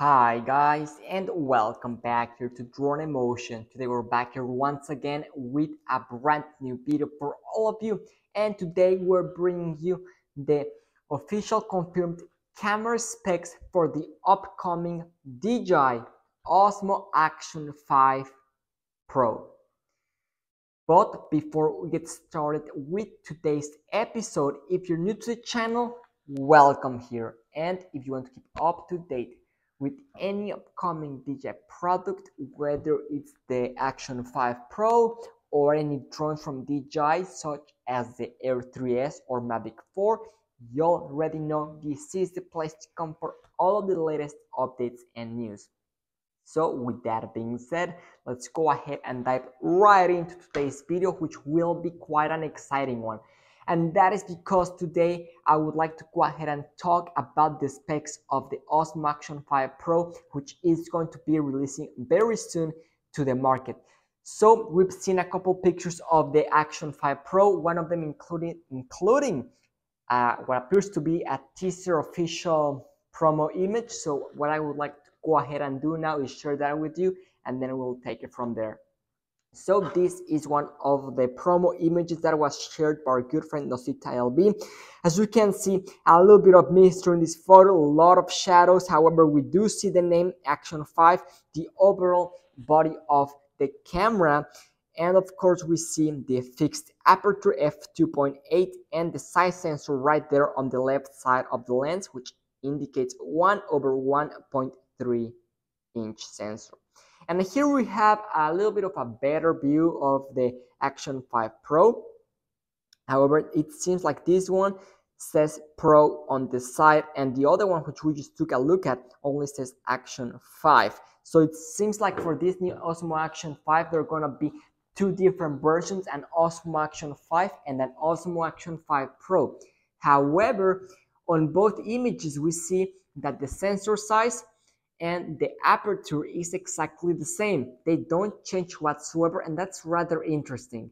Hi guys and welcome back here to Drone Emotion. Today we're back here once again with a brand new video for all of you and today we're bringing you the official confirmed camera specs for the upcoming DJI Osmo Action 5 Pro. But before we get started with today's episode, if you're new to the channel, welcome here. And if you want to keep up to date with any upcoming DJI product, whether it's the Action 5 Pro or any drones from DJI, such as the Air 3S or Mavic 4, you already know this is the place to come for all of the latest updates and news. So with that being said, let's go ahead and dive right into today's video, which will be quite an exciting one and that is because today I would like to go ahead and talk about the specs of the Osmo Action 5 Pro which is going to be releasing very soon to the market. So we've seen a couple pictures of the Action 5 Pro, one of them including including uh, what appears to be a teaser official promo image. So what I would like to go ahead and do now is share that with you and then we'll take it from there. So this is one of the promo images that was shared by our good friend OsitaLV. As you can see, a little bit of mystery in this photo, a lot of shadows. However, we do see the name Action 5, the overall body of the camera. And of course, we see the fixed aperture f2.8 and the size sensor right there on the left side of the lens, which indicates 1 over 1.3 inch sensor. And here we have a little bit of a better view of the Action 5 Pro. However, it seems like this one says Pro on the side and the other one which we just took a look at only says Action 5. So it seems like for this new Osmo Action 5 there are going to be two different versions, an Osmo Action 5 and an Osmo Action 5 Pro. However, on both images we see that the sensor size and the aperture is exactly the same. They don't change whatsoever and that's rather interesting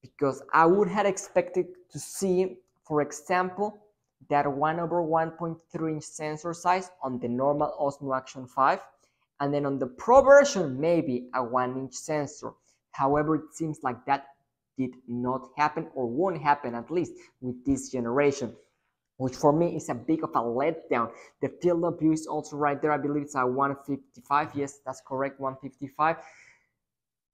because I would have expected to see, for example, that 1 over 1.3 inch sensor size on the normal Osmo Action 5 and then on the Pro version maybe a 1 inch sensor. However, it seems like that did not happen or won't happen at least with this generation which for me is a big of a letdown. The field of view is also right there. I believe it's a 155. Yes, that's correct, 155.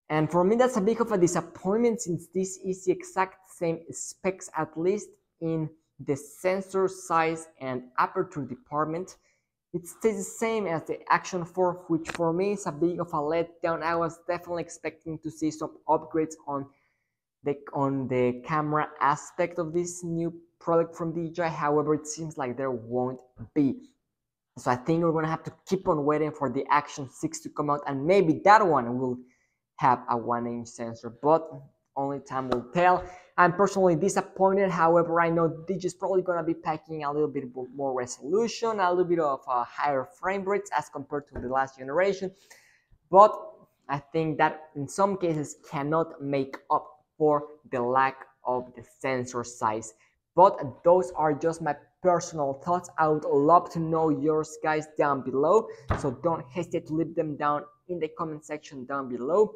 And for me, that's a big of a disappointment since this is the exact same specs, at least in the sensor size and aperture department. It stays the same as the Action 4, which for me is a big of a letdown. I was definitely expecting to see some upgrades on the on the camera aspect of this new product from DJI. However, it seems like there won't be. So I think we're gonna have to keep on waiting for the Action 6 to come out, and maybe that one will have a one-inch sensor, but only time will tell. I'm personally disappointed. However, I know DJI is probably gonna be packing a little bit more resolution, a little bit of uh, higher frame rates as compared to the last generation, but I think that in some cases cannot make up for the lack of the sensor size. But those are just my personal thoughts. I would love to know yours guys down below. So don't hesitate to leave them down in the comment section down below.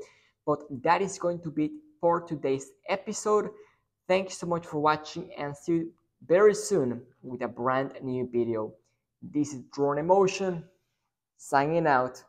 But that is going to be it for today's episode. Thank you so much for watching and see you very soon with a brand new video. This is Drone Emotion signing out.